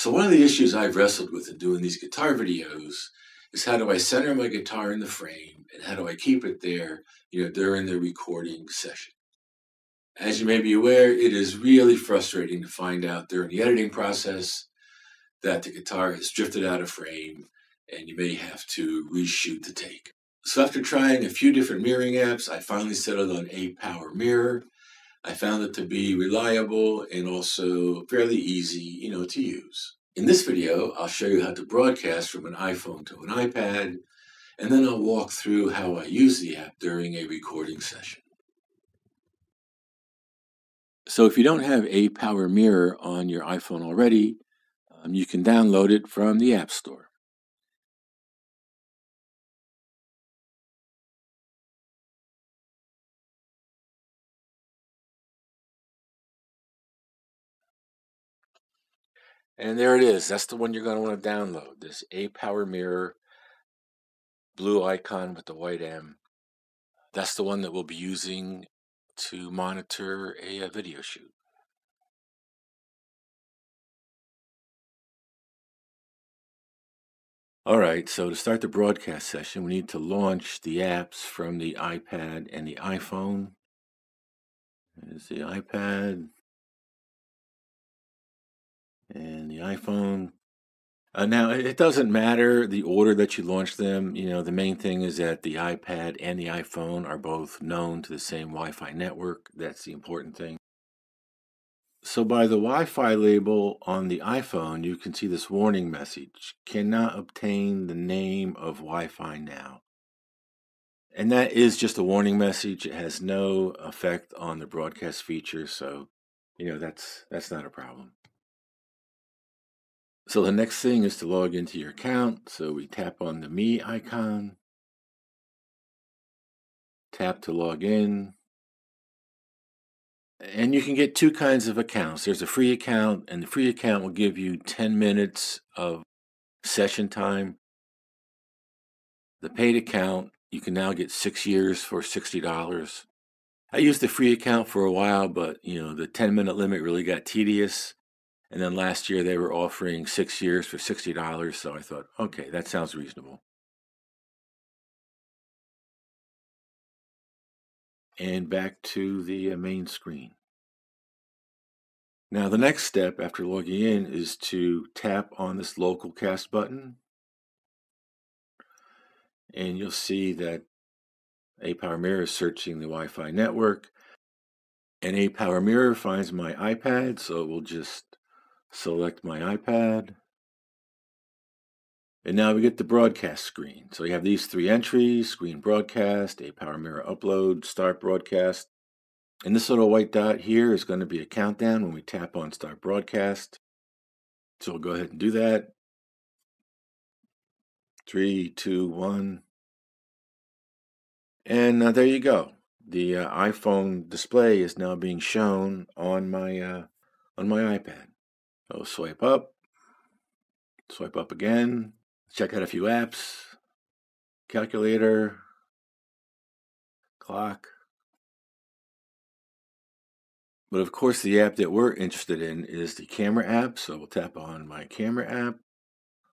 So one of the issues I've wrestled with in doing these guitar videos is how do I center my guitar in the frame and how do I keep it there, you know, during the recording session. As you may be aware, it is really frustrating to find out during the editing process that the guitar has drifted out of frame and you may have to reshoot the take. So after trying a few different mirroring apps, I finally settled on ApowerMirror. I found it to be reliable and also fairly easy, you know, to use. In this video, I'll show you how to broadcast from an iPhone to an iPad, and then I'll walk through how I use the app during a recording session. So if you don't have ApowerMirror on your iPhone already, um, you can download it from the App Store. And there it is. That's the one you're going to want to download. This ApowerMirror blue icon with the white M. That's the one that we'll be using to monitor a, a video shoot. All right, so to start the broadcast session, we need to launch the apps from the iPad and the iPhone. There's the iPad and the iPhone. Uh, now, it doesn't matter the order that you launch them. You know, the main thing is that the iPad and the iPhone are both known to the same Wi Fi network. That's the important thing. So, by the Wi Fi label on the iPhone, you can see this warning message cannot obtain the name of Wi Fi now. And that is just a warning message. It has no effect on the broadcast feature. So, you know, that's that's not a problem. So the next thing is to log into your account. So we tap on the Me icon, tap to log in. And you can get two kinds of accounts. There's a free account, and the free account will give you 10 minutes of session time. The paid account, you can now get six years for $60. I used the free account for a while, but you know, the 10 minute limit really got tedious. And then last year they were offering six years for $60. So I thought, okay, that sounds reasonable. And back to the uh, main screen. Now, the next step after logging in is to tap on this local cast button. And you'll see that ApowerMirror is searching the Wi Fi network. And ApowerMirror finds my iPad, so it will just select my iPad. And now we get the broadcast screen. So you have these three entries, screen broadcast, ApowerMirror upload, start broadcast. And this little white dot here is going to be a countdown when we tap on start broadcast. So we'll go ahead and do that. Three, two, one. And uh, there you go. The uh, iPhone display is now being shown on my uh, on my iPad. So swipe up, swipe up again, check out a few apps, calculator, clock. But of course, the app that we're interested in is the camera app. So we'll tap on my camera app,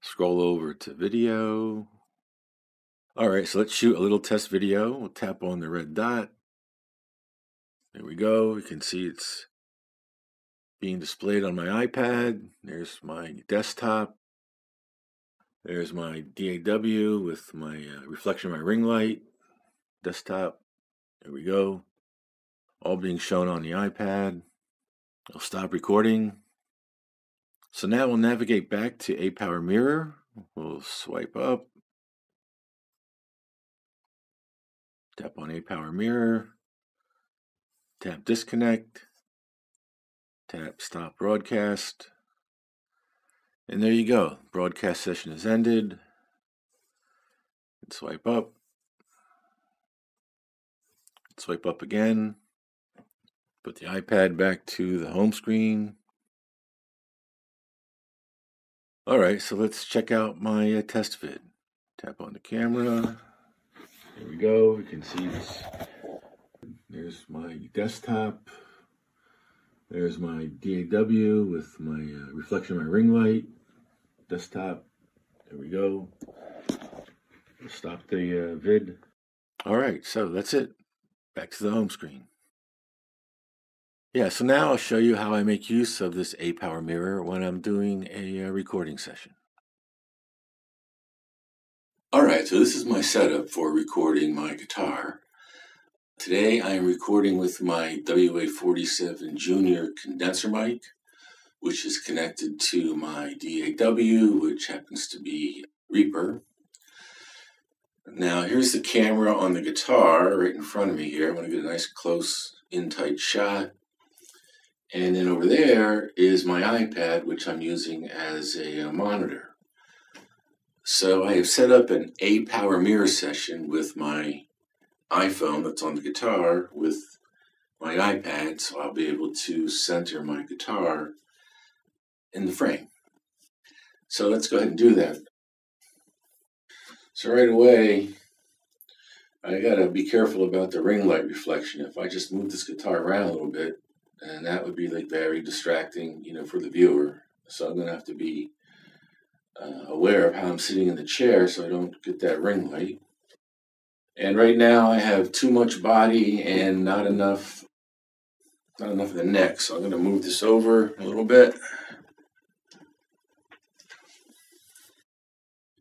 scroll over to video. All right, so let's shoot a little test video. We'll tap on the red dot. There we go. You can see it's being displayed on my iPad. There's my desktop. There's my DAW with my uh, reflection of my ring light desktop. There we go. All being shown on the iPad. I'll stop recording. So now we'll navigate back to ApowerMirror. We'll swipe up. Tap on ApowerMirror. Tap Disconnect Tap stop broadcast. And there you go. Broadcast session is ended. And swipe up. Swipe up again. Put the iPad back to the home screen. All right, so let's check out my uh, test vid. Tap on the camera. There we go. You can see this. There's my desktop There's my DAW with my uh, reflection of my ring light, desktop. There we go. Stop the uh, vid. All right, so that's it. Back to the home screen. Yeah, so now I'll show you how I make use of this ApowerMirror when I'm doing a uh, recording session. All right, so this is my setup for recording my guitar. Today I am recording with my WA47 Junior condenser mic, which is connected to my DAW, which happens to be Reaper. Now here's the camera on the guitar right in front of me here. I want to get a nice close in tight shot. And then over there is my iPad, which I'm using as a, a uh, monitor. So I have set up an ApowerMirror session with my iPhone that's on the guitar with my iPad, so I'll be able to center my guitar in the frame. So let's go ahead and do that. So right away, I gotta be careful about the ring light reflection. If I just move this guitar around a little bit, and that would be like very distracting, you know, for the viewer. So I'm gonna have to be uh, aware of how I'm sitting in the chair so I don't get that ring light. And right now I have too much body and not enough, not enough of the neck. So I'm gonna move this over a little bit.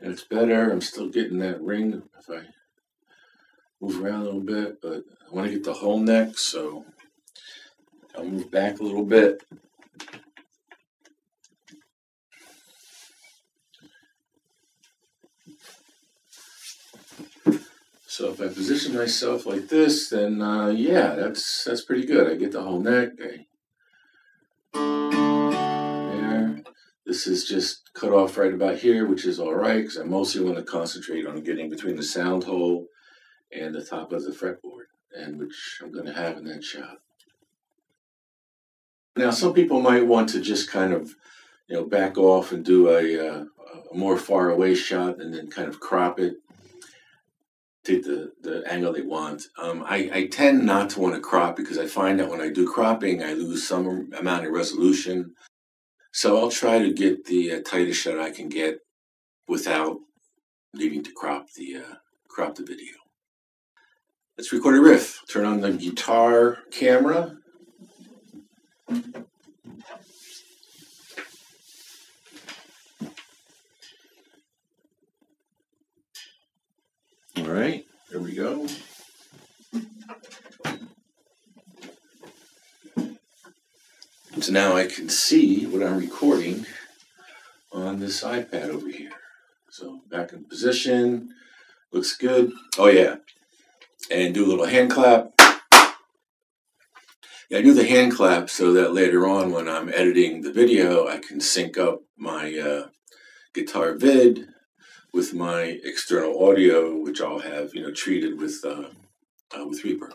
It's better. I'm still getting that ring if I move around a little bit, but I want to get the whole neck, so I'll move back a little bit. If I position myself like this, then uh, yeah, that's that's pretty good. I get the whole neck. I, there. This is just cut off right about here, which is all right because I mostly want to concentrate on getting between the sound hole and the top of the fretboard, and which I'm going to have in that shot. Now, some people might want to just kind of, you know, back off and do a, uh, a more far away shot and then kind of crop it, take the, the angle they want. Um, I, I tend not to want to crop because I find that when I do cropping, I lose some amount of resolution. So I'll try to get the uh, tightest shot I can get without needing to crop the uh, crop the video. Let's record a riff. Turn on the guitar camera all right, there we go. So now I can see what I'm recording on this iPad over here. So back in position, looks good. Oh yeah, and do a little hand clap. I do the hand clap so that later on when I'm editing the video, I can sync up my uh, guitar vid with my external audio, which I'll have you know treated with uh, uh, with Reaper.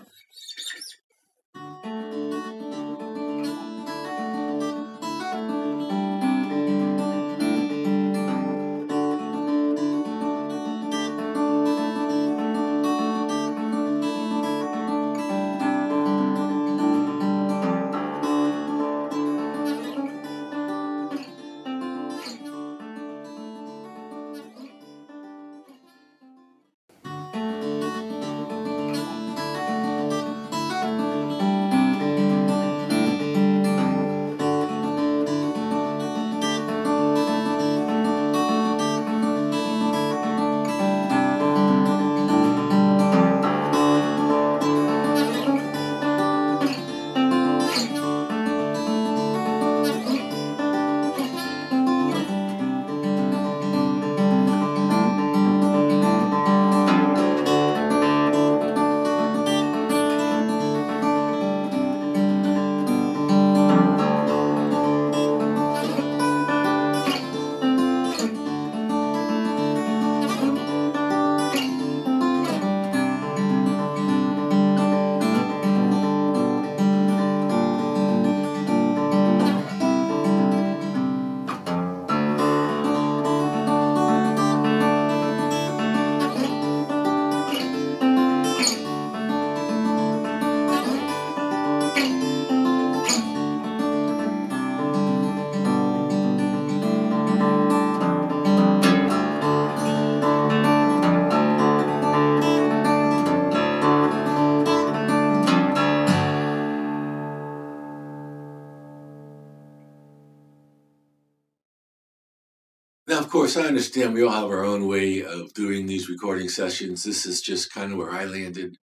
Now, of course, I understand we all have our own way of doing these recording sessions. This is just kind of where I landed.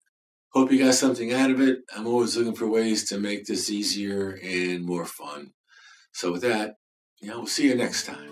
Hope you got something out of it. I'm always looking for ways to make this easier and more fun. So, with that, know, we'll see you next time.